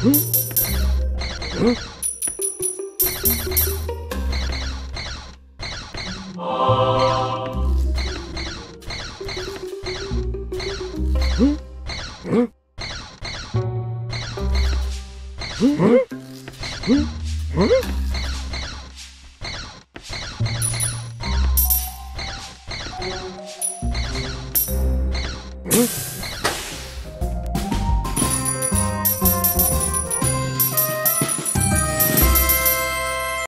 Huh?